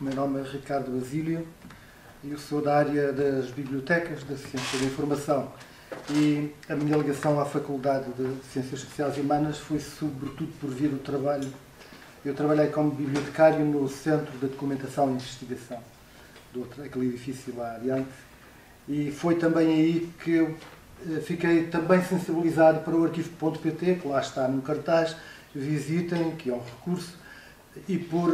O meu nome é Ricardo Basílio e eu sou da área das bibliotecas da Ciência da Informação. E a minha ligação à Faculdade de Ciências Sociais e Humanas foi sobretudo por vir do trabalho. Eu trabalhei como bibliotecário no Centro de Documentação e Investigação, do outro, aquele edifício lá adiante. E foi também aí que eu eh, fiquei também sensibilizado para o arquivo.pt, que lá está no cartaz, visitem, que é um recurso, e por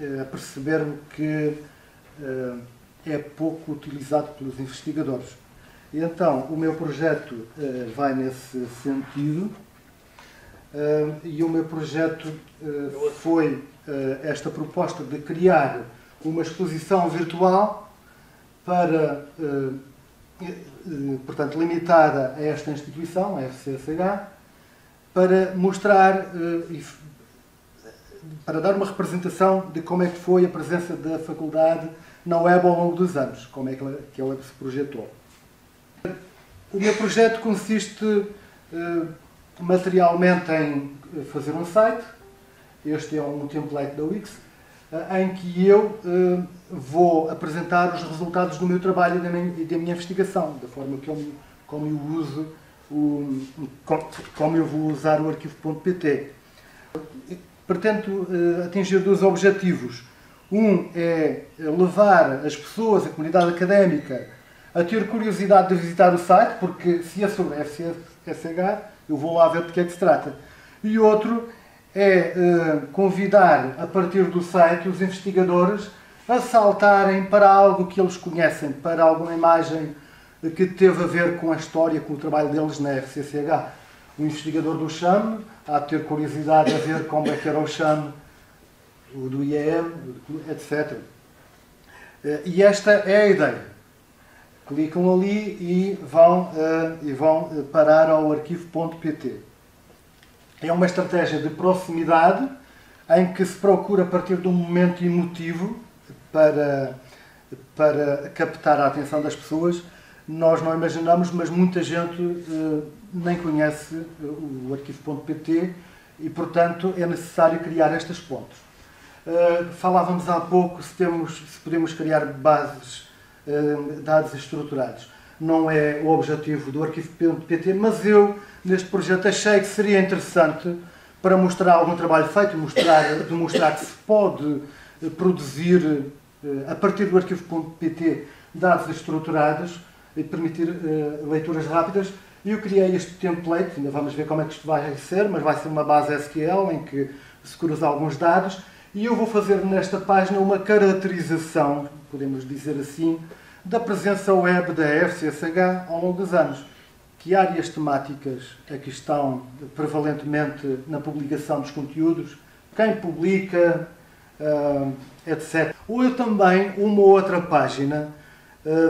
uh, perceber-me que uh, é pouco utilizado pelos investigadores. Então, o meu projeto uh, vai nesse sentido, e o meu projeto foi esta proposta de criar uma exposição virtual para, portanto, limitada a esta instituição, a FCSH, para mostrar e para dar uma representação de como é que foi a presença da faculdade na web ao longo dos anos, como é que a web se projetou. O meu projeto consiste uh, materialmente em fazer um site, este é um template da Wix, uh, em que eu vou apresentar os resultados do meu trabalho e da minha investigação, da forma que eu, como eu uso o, como eu vou usar o arquivo.pt pretendo uh, atingir dois objetivos. Um é levar as pessoas, a comunidade académica, a ter curiosidade de visitar o site, porque se é sobre FCSH, eu vou lá ver de que é que se trata. E outro é uh, convidar, a partir do site, os investigadores a saltarem para algo que eles conhecem, para alguma imagem que teve a ver com a história, com o trabalho deles na FCCH. O investigador do CHAM de ter curiosidade a ver como é que era o chão, o do IEM, etc. Eh, e esta é a ideia. Clicam ali e vão, uh, e vão eh, parar ao arquivo.pt. É uma estratégia de proximidade em que se procura, a partir de um momento emotivo, para, para captar a atenção das pessoas. Nós não imaginamos, mas muita gente uh, nem conhece o arquivo.pt e, portanto, é necessário criar estas pontes. Uh, falávamos há pouco se, temos, se podemos criar bases, dados estruturados. Não é o objetivo do arquivo.pt, mas eu, neste projeto, achei que seria interessante para mostrar algum trabalho feito, mostrar, demonstrar que se pode eh, produzir, a partir do arquivo.pt, dados estruturados e permitir leituras rápidas, e eu criei este template, ainda vamos ver como é que isto vai ser, mas vai ser uma base SQL em que se cruza alguns dados e eu vou fazer nesta página uma caracterização, podemos dizer assim, da presença web da FCSH ao longo dos anos. Que áreas temáticas aqui estão prevalentemente na publicação dos conteúdos, quem publica, uh, etc. Ou eu também, uma outra página uh,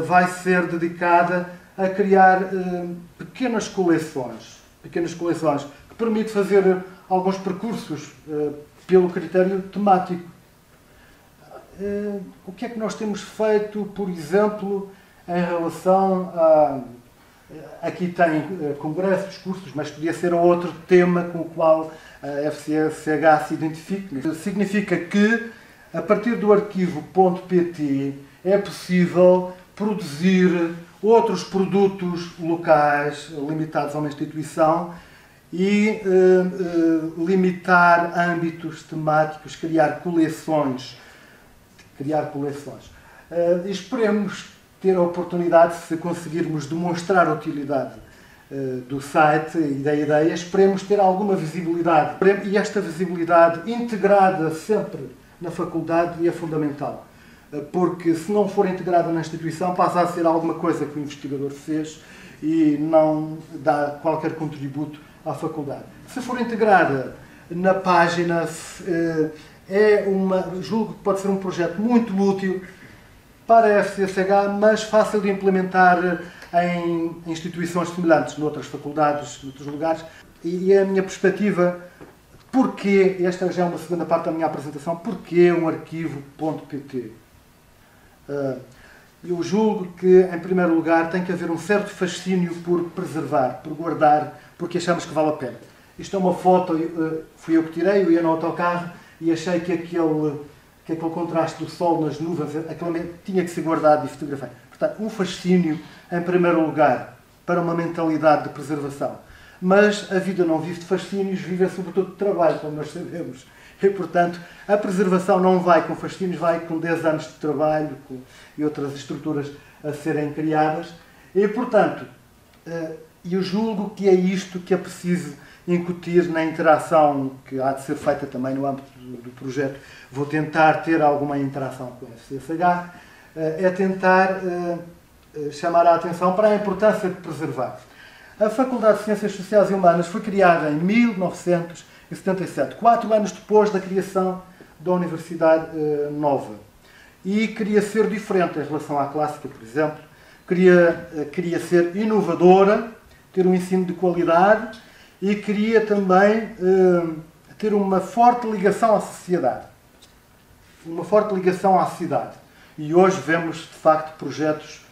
vai ser dedicada a criar uh, pequenas coleções, pequenas coleções, que permite fazer alguns percursos uh, pelo critério temático. O que é que nós temos feito, por exemplo, em relação a. Aqui tem congressos, cursos, mas podia ser outro tema com o qual a FCSH se identifica. Significa que, a partir do arquivo .pt, é possível produzir outros produtos locais limitados a uma instituição e uh, uh, limitar âmbitos temáticos, criar coleções. Criar coleções. Uh, esperemos ter a oportunidade, se conseguirmos demonstrar a utilidade do site e da ideia, esperemos ter alguma visibilidade. E esta visibilidade integrada sempre na faculdade é fundamental porque se não for integrada na instituição passa a ser alguma coisa que o investigador fez e não dá qualquer contributo à faculdade. Se for integrada na página, eh, é uma, julgo que pode ser um projeto muito útil para a FCSH, mas fácil de implementar em instituições semelhantes, noutras faculdades, noutros lugares. E a minha perspectiva, porquê, esta já é uma segunda parte da minha apresentação, porquê um arquivo.pt? Ah, eu julgo que, em primeiro lugar, tem que haver um certo fascínio por preservar, por guardar, porque achamos que vale a pena. Isto é uma foto, ah, fui eu que tirei, eu ia no autocarro e achei que aquele, que aquele contraste do sol nas nuvens aquele, tinha que ser guardado e fotografado. Portanto, um fascínio, em primeiro lugar, para uma mentalidade de preservação. Mas a vida não vive de fascínios, vive sobretudo de trabalho, como nós sabemos. E, portanto, a preservação não vai com fascínios, vai com 10 anos de trabalho com, e outras estruturas a serem criadas. E, portanto, uh, eu julgo que é isto que é preciso incutir na interação que há de ser feita também no âmbito do, do projeto. Vou tentar ter alguma interação com a FCSH, uh, é tentar uh, chamar a atenção para a importância de preservar. A Faculdade de Ciências Sociais e Humanas foi criada em 1977, quatro anos depois da criação da Universidade Nova. E queria ser diferente em relação à clássica, por exemplo. Queria, queria ser inovadora, ter um ensino de qualidade e queria também uh, ter uma forte ligação à sociedade. Uma forte ligação à cidade. E hoje vemos, de facto, projetos,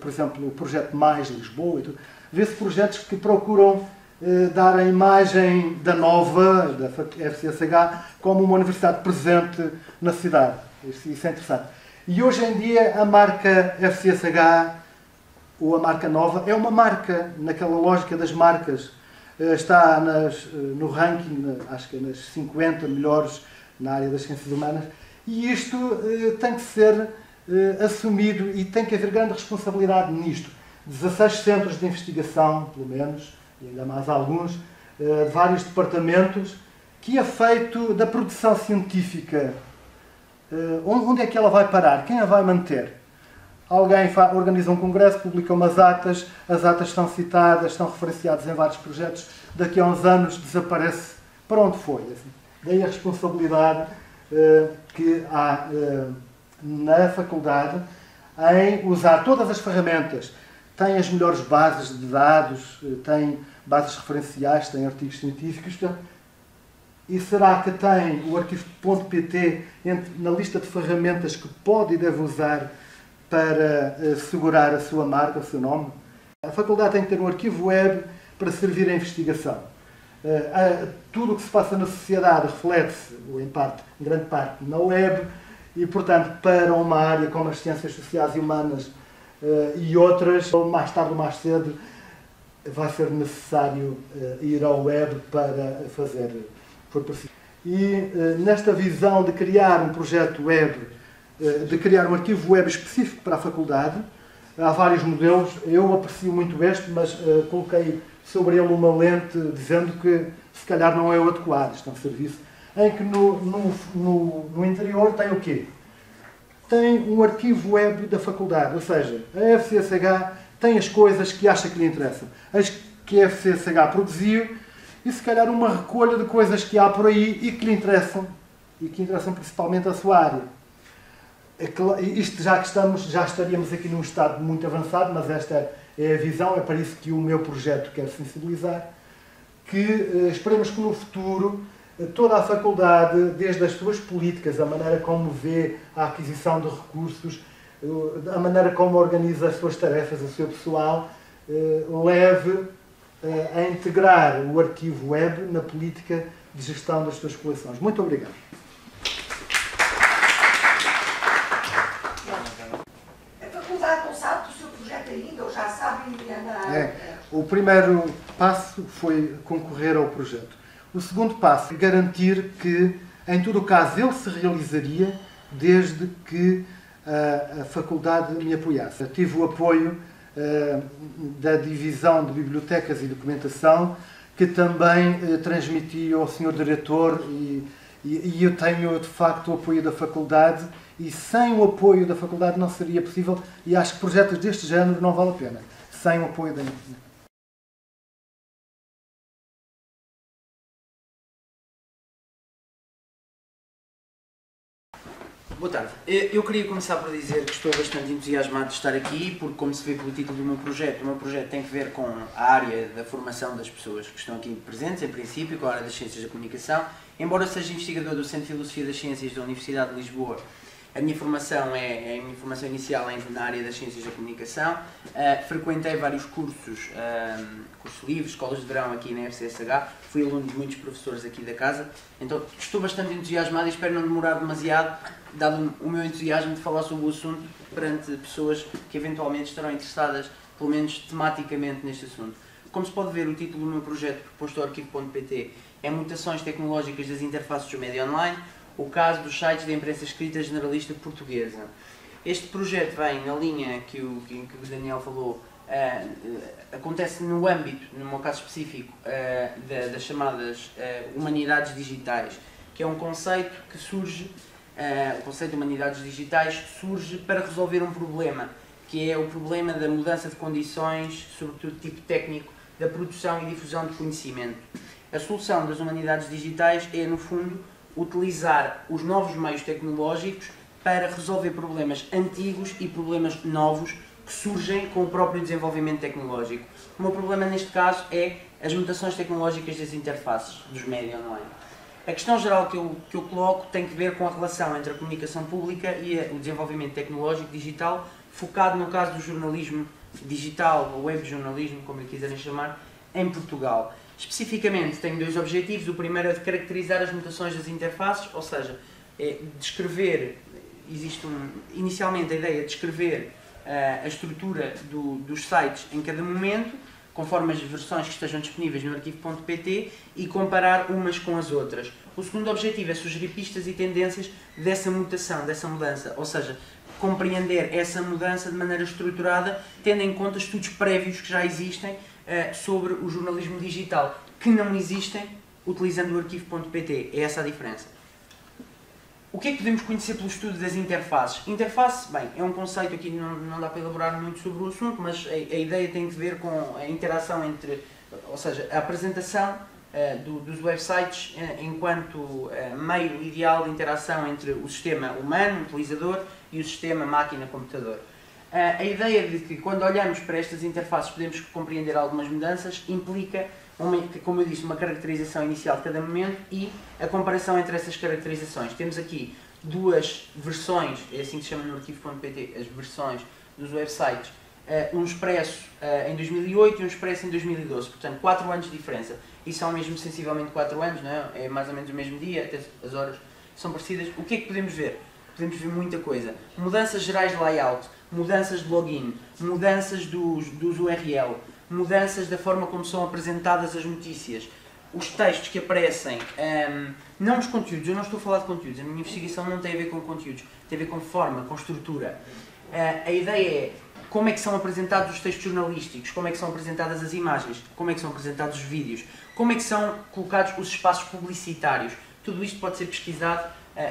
por exemplo, o projeto Mais Lisboa, vê-se projetos que procuram uh, dar a imagem da nova, da FCSH, como uma universidade presente na cidade. Isso, é interessante. E hoje em dia a marca FCSH ou a marca nova, é uma marca, naquela lógica das marcas. Eh, está nas, eh, no ranking, acho que é nas 50 melhores na área das ciências humanas, e isto eh, tem que ser assumido e tem que haver grande responsabilidade nisto. 16 centros de investigação, pelo menos, e ainda mais alguns, de vários departamentos, que é feito da produção científica. Onde é que ela vai parar? Quem a vai manter? alguém organiza um congresso, publica umas atas, as atas estão citadas, estão referenciadas em vários projetos, daqui a uns anos desaparece. Para onde foi? Assim, daí a responsabilidade uh, que há na faculdade em usar todas as ferramentas. Tem as melhores bases de dados, uh, tem bases referenciais, tem artigos científicos. E será que tem o arquivo.pt na lista de ferramentas que pode e deve usar para eh, segurar a sua marca, o seu nome. A faculdade tem que ter um arquivo web para servir à investigação. Eh, tudo o que se passa na sociedade reflete-se, ou em parte, em grande parte, na web, e, portanto, para uma área como as ciências sociais e humanas eh, e outras, mais tarde ou mais cedo, vai ser necessário ir ao web para fazer, for preciso. E nesta visão de criar um projeto web eh, de criar um arquivo web específico para a faculdade. Há vários modelos, eu aprecio muito este, mas coloquei sobre ele uma lente dizendo que se calhar não é o adequado. Isto é um serviço em que no, no, no, no interior tem o quê? Tem um arquivo web da faculdade, ou seja, a FCSH tem as coisas que acha que lhe interessam, as que a FCSH produziu e se calhar uma recolha de coisas que há por aí e que lhe interessam e que interessam principalmente a sua área. É isto já que estamos, já estaríamos aqui num estado muito avançado, mas esta é a visão, é para isso que o meu projeto quer sensibilizar, que eh, esperemos que no futuro toda a faculdade, desde as suas políticas, a maneira como vê a aquisição de recursos, eh, a maneira como organiza as suas tarefas, o seu pessoal, leve a integrar o arquivo web na política de gestão das suas coleções. Muito obrigado. É. O primeiro passo foi concorrer ao projeto. O segundo passo é garantir que, em todo o caso, ele se realizaria desde que a, a faculdade me apoiasse. Eu tive o apoio uh, da Divisão de Bibliotecas e Documentação, que também uh, transmiti ao Sr. Diretor e, e, e eu tenho, de facto, o apoio da faculdade e sem o apoio da faculdade não seria possível e acho que projetos deste género não vale a pena sem o apoio da Boa tarde. Eu queria começar por dizer que estou bastante entusiasmado de estar aqui, porque, como se vê pelo título do meu projeto, o meu projeto tem que ver com a área da formação das pessoas que estão aqui presentes, em princípio, com a área das ciências da comunicação. Embora seja investigador do Centro de Filosofia das Ciências da Universidade de Lisboa A minha formação é, é a minha formação inicial é na área das ciências da comunicação. Uh, frequentei vários cursos, uh, cursos livres, escolas de verão aqui na FCSH. Fui aluno de muitos professores aqui da casa. Então estou bastante entusiasmado e espero não demorar demasiado, dado o meu entusiasmo de falar sobre o assunto perante pessoas que eventualmente estarão interessadas, pelo menos tematicamente, neste assunto. Como se pode ver, o título do meu projeto proposto ao arquivo.pt é Mutações Tecnológicas das Interfaces do Médio Online o caso dos sites da imprensa escrita generalista portuguesa. Este projeto vem na linha que o, que, o Daniel falou, uh, uh, acontece no âmbito, no meu caso específico, uh, da, das chamadas humanidades digitais, que é um conceito que surge, o conceito de humanidades digitais surge para resolver um problema, que é o problema da mudança de condições, sobretudo tipo técnico, da produção e difusão de conhecimento. A solução das humanidades digitais é, no fundo, utilizar os novos meios tecnológicos para resolver problemas antigos e problemas novos que surgem com o próprio desenvolvimento tecnológico. O meu problema neste caso é as mutações tecnológicas das interfaces dos médias online. A questão geral que eu, que eu coloco tem que ver com a relação entre a comunicação pública e o desenvolvimento tecnológico digital, focado no caso do jornalismo digital, ou web jornalismo, como lhe quiserem chamar, em Portugal. Especificamente, tenho dois objetivos. O primeiro é de caracterizar as mutações das interfaces, ou seja, é descrever, existe um, inicialmente a ideia de descrever uh, a estrutura do, dos sites em cada momento, conforme as versões que estejam disponíveis no arquivo.pt e comparar umas com as outras. O segundo objetivo é sugerir pistas e tendências dessa mutação, dessa mudança, ou seja, compreender essa mudança de maneira estruturada, tendo em conta estudos prévios que já existem uh, sobre o jornalismo digital, que não existem utilizando o arquivo.pt. É essa a diferença. O que é que podemos conhecer pelo estudo das interfaces? Interface, bem, é um conceito aqui, não, não dá para elaborar muito sobre o assunto, mas a, a ideia tem que ver com a interação entre, ou seja, a apresentação uh, do, dos websites uh, enquanto uh, meio ideal de interação entre o sistema humano, utilizador, e o sistema máquina-computador. Uh, a ideia de que quando olhamos para estas interfaces podemos compreender algumas mudanças implica, uma, como eu disse, uma caracterização inicial de cada momento e a comparação entre essas caracterizações. Temos aqui duas versões, é assim que se chama no arquivo.pt, as versões dos websites, uh, um expresso uh, em 2008 e um expresso em 2012, portanto 4 anos de diferença. E são mesmo sensivelmente 4 anos, não é? é mais ou menos o mesmo dia, até as horas são parecidas. O que é que podemos ver? Podemos ver muita coisa. Mudanças gerais de layout, mudanças de login, mudanças dos, dos URL, mudanças da forma como são apresentadas as notícias, os textos que aparecem, um, não os conteúdos, eu não estou a falar de conteúdos, a minha investigação não tem a ver com conteúdos, tem a ver com forma, com estrutura. Uh, a ideia é como é que são apresentados os textos jornalísticos, como é que são apresentadas as imagens, como é que são apresentados os vídeos, como é que são colocados os espaços publicitários. Tudo isto pode ser pesquisado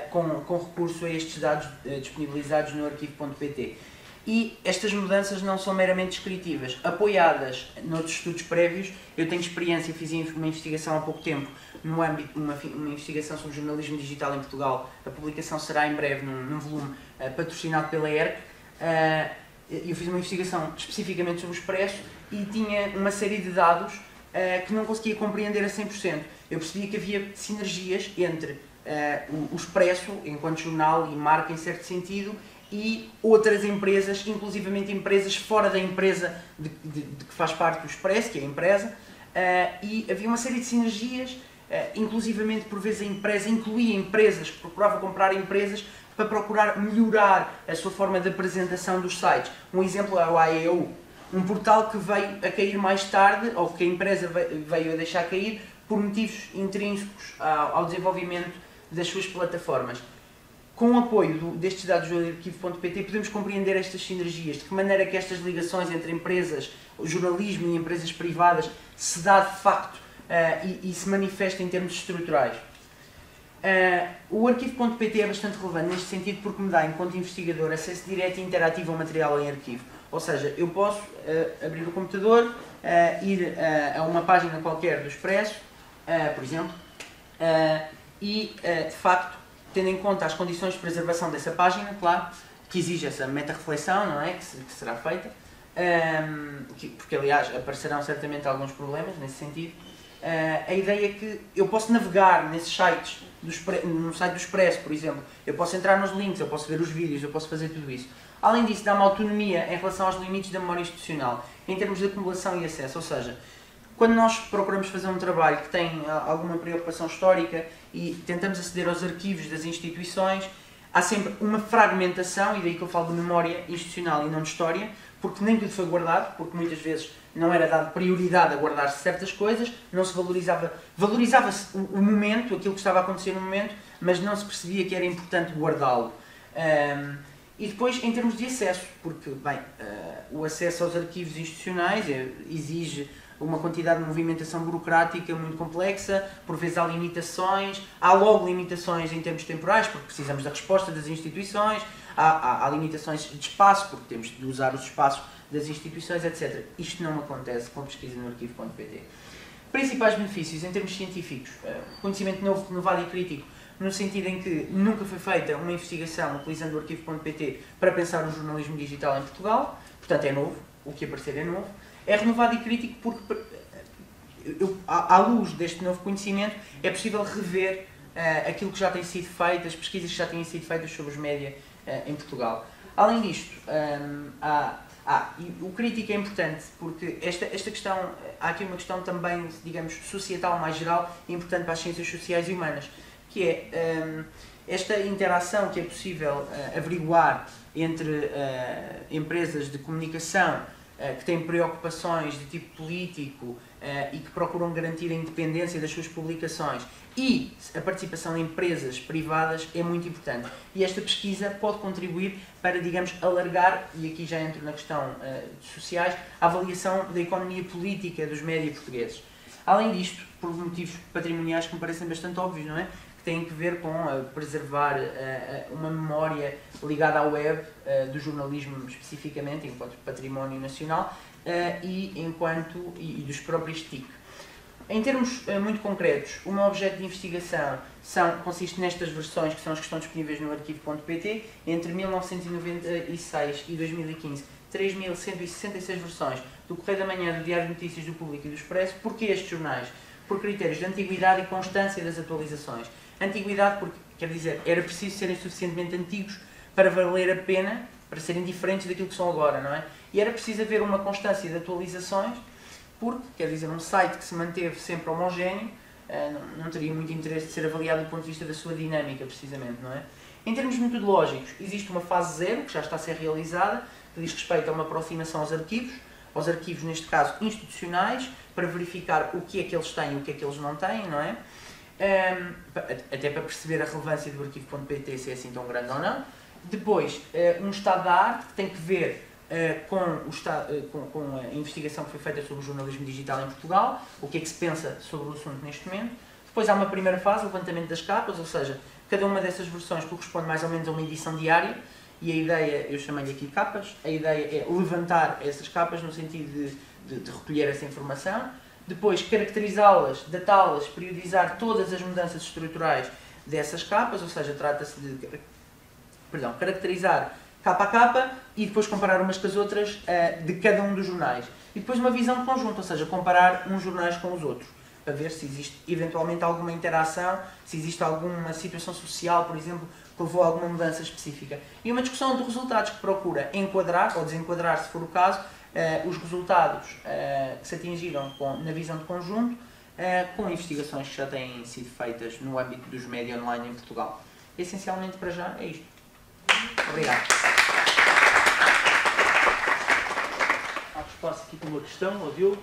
com, com recurso a estes dados uh, disponibilizados no arquivo.pt e estas mudanças não são meramente descritivas. Apoiadas noutros estudos prévios, eu tenho experiência, fiz uma investigação há pouco tempo no âmbito, uma, uma investigação sobre jornalismo digital em Portugal. A publicação será em breve num, num volume uh, patrocinado pela ERC. Uh, eu fiz uma investigação especificamente sobre o Expresso e tinha uma série de dados uh, que não conseguia compreender a 100%. Eu percebi que havia sinergias entre o Expresso, enquanto jornal e marca em certo sentido, e outras empresas, inclusivamente empresas fora da empresa de, de, de que faz parte do Expresso, que é a empresa, uh, e havia uma série de sinergias, uh, inclusivamente por vezes a empresa incluía empresas, procurava comprar empresas para procurar melhorar a sua forma de apresentação dos sites. Um exemplo é o AEU, um portal que veio a cair mais tarde, ou que a empresa veio a deixar cair, por motivos intrínsecos ao desenvolvimento das suas plataformas com o apoio do, destes dados do arquivo.pt podemos compreender estas sinergias, de que maneira que estas ligações entre empresas, o jornalismo e empresas privadas se dá de facto uh, e, e, se manifesta em termos estruturais. Uh, o arquivo.pt é bastante relevante neste sentido porque me dá, enquanto investigador, acesso direto e interativo ao material em arquivo. Ou seja, eu posso uh, abrir o computador, ir a uma página qualquer do Expresso, por exemplo, e de facto tendo em conta as condições de preservação dessa página, claro, que exige essa meta-reflexão, não é? Que, se, que será feita, que, porque aliás aparecerão certamente alguns problemas nesse sentido. Uh, a ideia é que eu posso navegar nesses sites, no site do Expresso, por exemplo, eu posso entrar nos links, eu posso ver os vídeos, eu posso fazer tudo isso. Além disso, dá-me autonomia em relação aos limites da memória institucional, em termos de acumulação e acesso. Ou seja, quando nós procuramos fazer um trabalho que tem ah, alguma preocupação histórica e tentamos aceder aos arquivos das instituições, há sempre uma fragmentação, e daí que eu falo de memória institucional e não de história, porque nem tudo foi guardado, porque muitas vezes não era dado prioridade a guardar certas coisas, não se valorizava, valorizava-se o, momento, aquilo que estava a acontecer no momento, mas não se percebia que era importante guardá-lo. Um, e depois, em termos de acesso, porque, bem, uh, o acesso aos arquivos institucionais é, exige uma quantidade de movimentação burocrática muito complexa, por vezes há limitações, há logo limitações em termos temporais, porque precisamos da resposta das instituições, há, há, há limitações de espaço, porque temos de usar os espaços das instituições, etc. Isto não acontece com pesquisa no arquivo.pt. Principais benefícios em termos científicos, eh, conhecimento novo, renovado e crítico, no sentido em que nunca foi feita uma investigação utilizando o arquivo.pt para pensar o jornalismo digital em Portugal, portanto é novo, o que aparecer é novo. É renovado e crítico porque, eh, eu, à, luz deste novo conhecimento, é possível rever uh, aquilo que já tem sido feito, as pesquisas que já têm sido feitas sobre os média uh, em Portugal. Além disto, um, ehm, há e o crítico é importante porque esta, esta questão, há aqui uma questão também, digamos, societal mais geral e importante para as ciências sociais e humanas, que é um, esta interação que é possível uh, averiguar entre empresas de comunicação que têm preocupações de tipo político e que procuram garantir a independência das suas publicações e a participação em empresas privadas é muito importante. E esta pesquisa pode contribuir para, digamos, alargar, e aqui já entro na questão uh, sociais, a avaliação da economia política dos médias portugueses. Além disto, por motivos patrimoniais que me parecem bastante óbvios, não é? Têm que ver com uh, preservar uh, uma memória ligada à web, do jornalismo especificamente, enquanto património nacional, e enquanto e, e dos próprios TIC. Em termos uh, muito concretos, o meu objeto de investigação são, consiste nestas versões, que são as que estão disponíveis no arquivo.pt, entre 1996 e 2015, 3.166 versões do Correio da Manhã, do Diário de Notícias do Público e do Expresso. Porquê estes jornais? Por critérios de antiguidade e constância das atualizações. Antiguidade porque, quer dizer, era preciso serem suficientemente antigos para valer a pena, para serem diferentes daquilo que são agora, não é? E era preciso haver uma constância de atualizações porque, quer dizer, um site que se manteve sempre homogéneo eh, não, teria muito interesse de ser avaliado do ponto de vista da sua dinâmica, precisamente, não é? Em termos metodológicos, existe uma fase zero, que já está a ser realizada, que diz respeito a uma aproximação aos arquivos, aos arquivos, neste caso, institucionais, para verificar o que é que eles têm e o que é que eles não têm, não é? Um, até para perceber a relevância do arquivo.pt, se é assim tão grande ou não. Depois, eh, um estado da arte, que tem que ver eh, com, o, eh, com, a investigação que foi feita sobre o jornalismo digital em Portugal, o que é que se pensa sobre o assunto neste momento. Depois há uma primeira fase, levantamento das capas, ou seja, cada uma dessas versões corresponde mais ou menos a uma edição diária, e a ideia, eu chamei-lhe aqui capas, a ideia é levantar essas capas no sentido de, de, de recolher essa informação, depois caracterizá-las, datá-las, periodizar todas as mudanças estruturais dessas capas, ou seja, trata-se de perdão, caracterizar capa a capa e depois comparar umas com as outras uh, de cada um dos jornais. E depois uma visão de conjunto, ou seja, comparar uns jornais com os outros, para ver se existe eventualmente alguma interação, se existe alguma situação social, por exemplo, que levou a alguma mudança específica. E uma discussão de resultados que procura enquadrar, ou desenquadrar, se for o caso, uh, os resultados uh, que se atingiram com, na visão de conjunto, com investigações que já têm sido feitas no âmbito dos médias online em Portugal. Essencialmente, para já, é isto. Obrigado. Há espaço aqui para uma questão ao Diogo.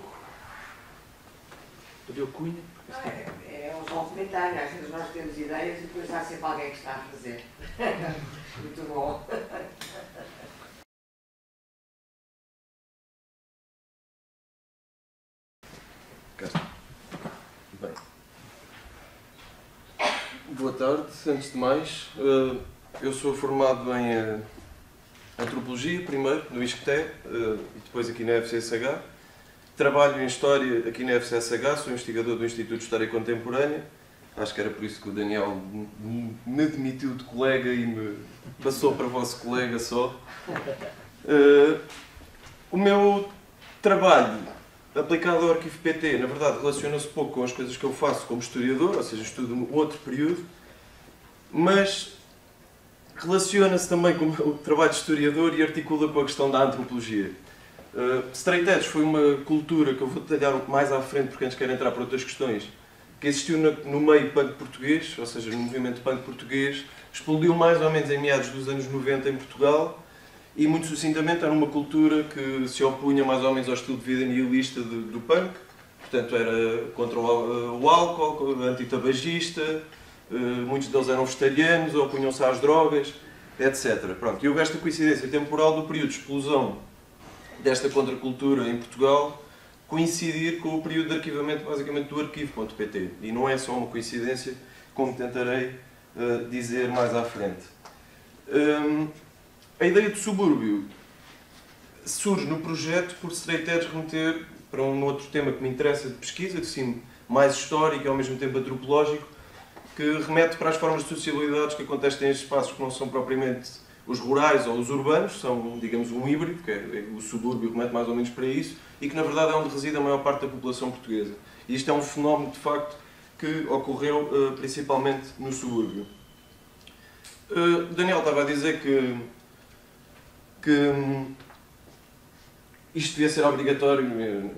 O Diogo Cunha. É, é um só comentário. Às vezes nós temos ideias e depois há sempre alguém que está a fazer. Muito bom. Bem. Boa tarde. Antes de mais, uh, eu sou formado em uh, Antropologia, primeiro, no ISCTE, uh, e depois aqui na FCSH. Trabalho em História aqui na FCSH, sou investigador do Instituto de História Contemporânea. Acho que era por isso que o Daniel me demitiu de colega e me passou para vosso colega só. O meu trabalho aplicado ao arquivo PT, na verdade, relaciona-se pouco com as coisas que eu faço como historiador, ou seja, estudo outro período, mas relaciona-se também com o trabalho de historiador e articula com a questão da antropologia. Uh, straight Edge foi uma cultura que eu vou detalhar mais à frente, porque antes quero entrar para outras questões, que existiu no meio punk português, ou seja, no movimento punk português, explodiu mais ou menos em meados dos anos 90 em Portugal, e muito sucintamente era uma cultura que se opunha mais ou menos ao estilo de vida nihilista do, do punk, portanto era contra o, o álcool, antitabagista, uh, muitos deles eram vegetarianos, opunham-se às drogas, etc. Pronto, e houve esta coincidência temporal do período de explosão desta contracultura em Portugal coincidir com o período de arquivamento basicamente do arquivo.pt. E não é só uma coincidência, como tentarei uh, dizer mais à frente. Um, a ideia de subúrbio surge no projeto por Straight Edge remeter para um outro tema que me interessa de pesquisa, que sim, mais histórico e ao mesmo tempo antropológico, que remete para as formas de sociabilidades que acontecem em espaços que não são propriamente os rurais ou os urbanos, são, digamos, um híbrido, que é, o subúrbio remete mais ou menos para isso, e que na verdade é onde reside a maior parte da população portuguesa. E isto é um fenómeno, de facto, que ocorreu uh, principalmente no subúrbio. Uh, Daniel estava a dizer que que hum, isto devia ser obrigatório, eh,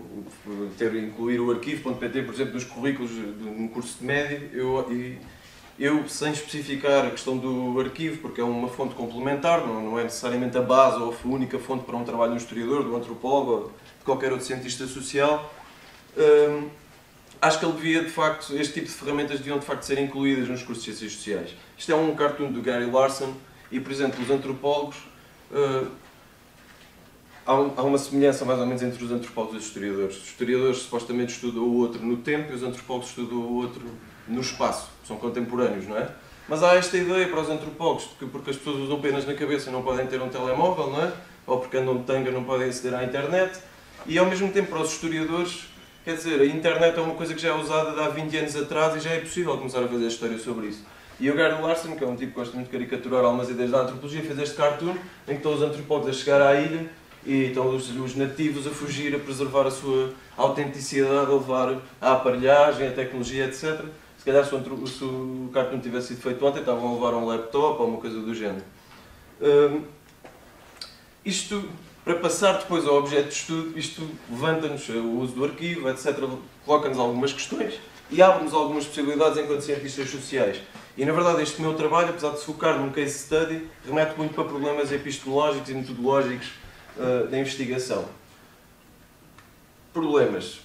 ter, incluir o arquivo.pt, por exemplo, nos currículos de um curso de médio. Eu, eu, sem especificar a questão do arquivo, porque é uma fonte complementar, não, não é necessariamente a base ou a única fonte para um trabalho do historiador, do antropólogo de qualquer outro cientista social, hum, acho que ele devia, de facto, este tipo de ferramentas deviam, de facto, ser incluídas nos cursos de ciências sociais. Isto é um cartoon do Gary Larson e, por exemplo, os antropólogos Uh, há, um, há, uma semelhança mais ou menos entre os antropólogos e os historiadores. Os historiadores supostamente estudam o outro no tempo e os antropólogos estudam o outro no espaço. São contemporâneos, não é? Mas há esta ideia para os antropólogos de que porque as pessoas usam penas na cabeça não podem ter um telemóvel, não é? Ou porque andam de tanga não podem aceder à internet. E ao mesmo tempo para os historiadores, quer dizer, a internet é uma coisa que já é usada há 20 anos atrás e já é possível começar a fazer história sobre isso. E o Gary Larson, que é um tipo que gosta muito de caricaturar algumas ideias da antropologia, fez este cartoon em que estão os antropólogos a chegar à ilha e estão os, os, nativos a fugir, a preservar a sua autenticidade, a levar a aparelhagem, a tecnologia, etc. Se calhar se o, se o cartoon tivesse sido feito ontem, estavam a levar um laptop ou uma coisa do género. Um, isto, para passar depois ao objeto de estudo, isto levanta-nos o uso do arquivo, etc. Coloca-nos algumas questões e abre-nos algumas possibilidades enquanto cientistas sociais. E na verdade este meu trabalho, apesar de se focar num case study, remete muito para problemas epistemológicos e metodológicos uh, da investigação. Problemas.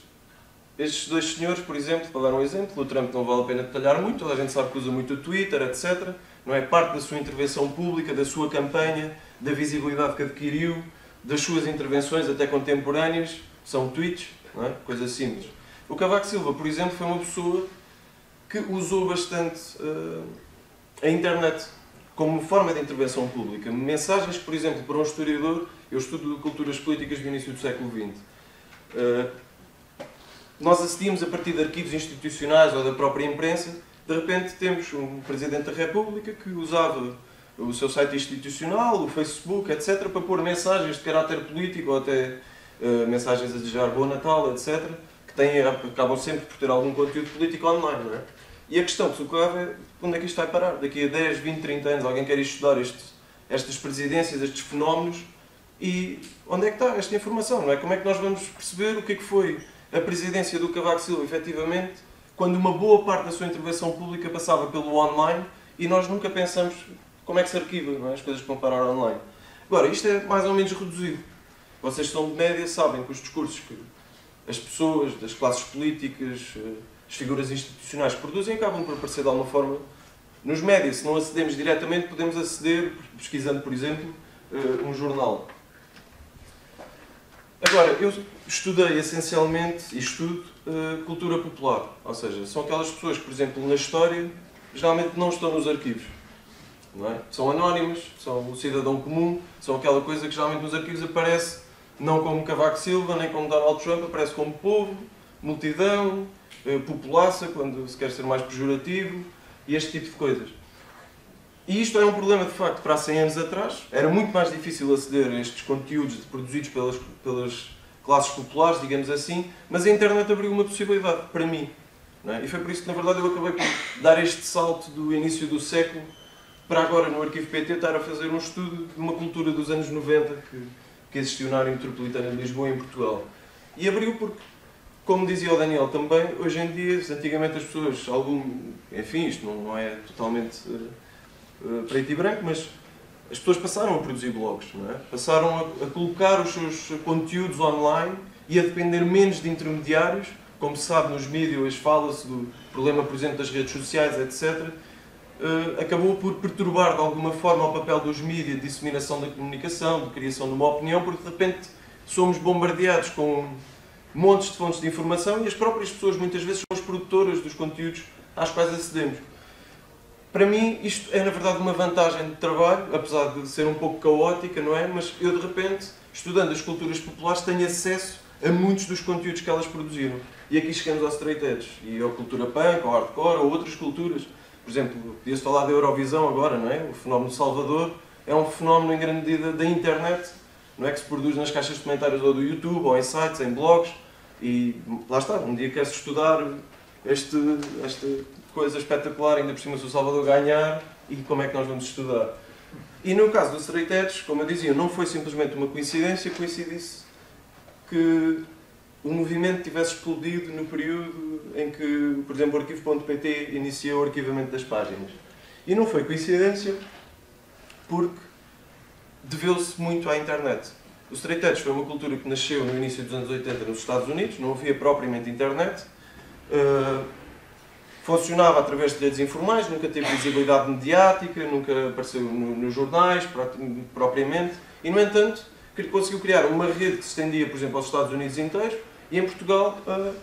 Estes dois senhores, por exemplo, para dar um exemplo, o Trump não vale a pena detalhar muito, toda a gente sabe que usa muito o Twitter, etc. Não é parte da sua intervenção pública, da sua campanha, da visibilidade que adquiriu, das suas intervenções até contemporâneas, são tweets, não é? coisas simples. O Cavaco Silva, por exemplo, foi uma pessoa que usou bastante uh, a internet como forma de intervenção pública. Mensagens por exemplo, para um historiador, eu estudo culturas políticas do início do século XX. Uh, eh, nós assistimos a partir de arquivos institucionais ou da própria imprensa, de repente temos um Presidente da República que usava o seu site institucional, o Facebook, etc., para pôr mensagens de caráter político ou até uh, mensagens a desejar bom Natal, etc., que têm, acabam sempre por ter algum conteúdo político online, não é? E a questão que se colocava é onde é que isto vai parar? Daqui a 10, 20, 30 anos alguém quer estudar este, estas presidências, estes fenómenos e onde é que está esta informação? Não é? Como é que nós vamos perceber o que é que foi a presidência do Cavaco Silva, efetivamente, quando uma boa parte da sua intervenção pública passava pelo online e nós nunca pensamos como é que se arquiva é? as coisas que vão parar online. Agora, isto é mais ou menos reduzido. Vocês são de média, sabem que os discursos que as pessoas, das classes políticas, eh, as figuras institucionais que produzem acabam por aparecer de alguma forma nos médias. Se não acedemos diretamente, podemos aceder, pesquisando, por exemplo, eh, um jornal. Agora, eu estudei essencialmente e estudo uh, cultura popular. Ou seja, são aquelas pessoas que, por exemplo, na história, geralmente não estão nos arquivos. Não é? São anónimas, são o cidadão comum, são aquela coisa que geralmente nos arquivos aparece não como Cavaco Silva, nem como Donald Trump, aparece como povo, multidão, eh, populaça, quando se quer ser mais pejorativo, e este tipo de coisas. E isto era um problema, de facto, para há 100 anos atrás. Era muito mais difícil aceder a estes conteúdos produzidos pelas, pelas classes populares, digamos assim, mas a internet abriu uma possibilidade para mim. É? E foi por isso que, na verdade, eu acabei por dar este salto do início do século para agora, no Arquivo PT, estar a fazer um estudo de uma cultura dos anos 90 que, que existiu na área metropolitana de Lisboa e em Portugal. E abriu porque, como dizia o Daniel também, hoje em dia, antigamente as pessoas, algum, enfim, isto não, não é totalmente uh, preto e branco, mas as pessoas passaram a produzir blogs, é? passaram a, a colocar os seus conteúdos online e a depender menos de intermediários. Como se sabe, nos mídias fala-se do problema, por exemplo, das redes sociais, etc. Uh, acabou por perturbar de alguma forma o papel dos mídias de disseminação da comunicação, de criação de uma opinião, porque de repente somos bombardeados com montes de fontes de informação e as próprias pessoas muitas vezes são as produtoras dos conteúdos às quais acedemos. Para mim, isto é na verdade uma vantagem de trabalho, apesar de ser um pouco caótica, não é? Mas eu de repente, estudando as culturas populares, tenho acesso a muitos dos conteúdos que elas produziram. E aqui chegamos ao straight edge, e à cultura punk, ao hardcore, ou outras culturas. Por exemplo, podia-se falar da Eurovisão agora, não é? O fenómeno Salvador é um fenómeno em grande medida da internet, não é? Que se produz nas caixas de comentários ou do YouTube, ou em sites, em blogs. E lá está, um dia quer-se estudar este, esta coisa espetacular, ainda por cima se o Salvador ganhar, e como é que nós vamos estudar. E no caso do Straight como eu dizia, não foi simplesmente uma coincidência, coincidisse que o movimento tivesse explodido no período em que, por exemplo, o arquivo.pt iniciou o arquivamento das páginas. E não foi coincidência porque deveu-se muito à internet. O Straight Edge foi uma cultura que nasceu no início dos anos 80 nos Estados Unidos, não havia propriamente internet. Uh, funcionava através de redes informais, nunca teve visibilidade mediática, nunca apareceu no, nos jornais propriamente, e no entanto conseguiu criar uma rede que se estendia, por exemplo, aos Estados Unidos inteiros e em Portugal uh,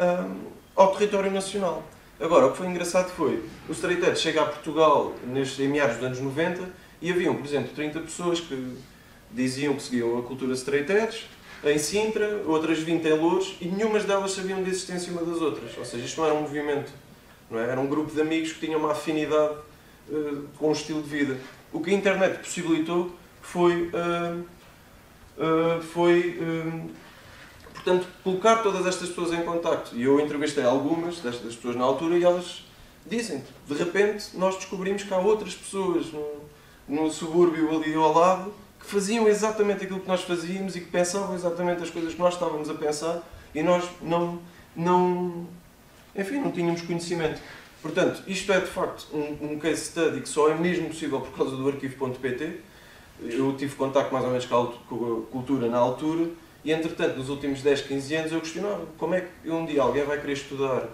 uh, ao território nacional. Agora, o que foi engraçado foi, o Straight Edge chega a Portugal neste, em meados dos anos 90 e haviam, por exemplo, 30 pessoas que diziam que seguiam a cultura Straight Edge, em Sintra, outras 20 em Louros, e nenhuma delas sabiam da existência uma das outras. Ou seja, isto não era um movimento não é? Era um grupo de amigos que tinham uma afinidade uh, com o estilo de vida. O que a internet possibilitou foi, uh, uh, foi portanto, colocar todas estas pessoas em contacto. E eu entrevistei algumas destas pessoas na altura e elas dizem de repente nós descobrimos que há outras pessoas no subúrbio ali ao lado que faziam exatamente aquilo que nós fazíamos e que pensavam exatamente as coisas que nós estávamos a pensar e nós não, não enfim, não tínhamos conhecimento. Portanto, isto é de facto um, um case study que só é mesmo possível por causa do arquivo.pt. Eu tive contato mais ou menos com a cultura na altura e, entretanto, nos últimos 10, 15 anos eu questionava como é que um dia alguém vai querer estudar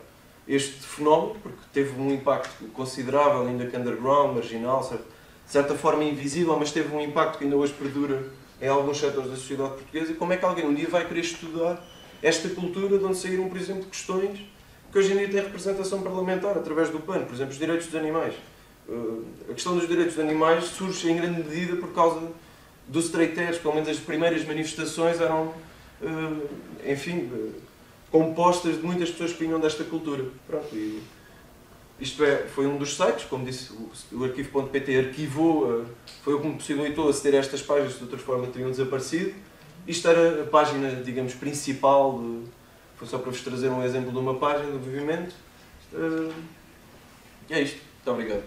este fenómeno, porque teve um impacto considerável, ainda que underground, marginal, de certa forma invisível, mas teve um impacto que ainda hoje perdura em alguns setores da sociedade portuguesa. E como é que alguém um dia vai querer estudar esta cultura de onde saíram, por exemplo, questões que hoje em dia tem representação parlamentar através do PAN, por exemplo, os direitos dos animais. Uh, a questão dos direitos dos animais surge em grande medida por causa do straight edge, pelo menos as primeiras manifestações eram, uh, enfim, uh, compostas de muitas pessoas que vinham desta cultura. Pronto, e isto é, foi um dos sites, como disse, o arquivo.pt arquivou, foi o que me possibilitou aceder a estas páginas de outra forma teriam desaparecido. Isto era a página, digamos, principal de, foi só para vos trazer um exemplo de uma página do movimento. Uh, é isto. Muito obrigado.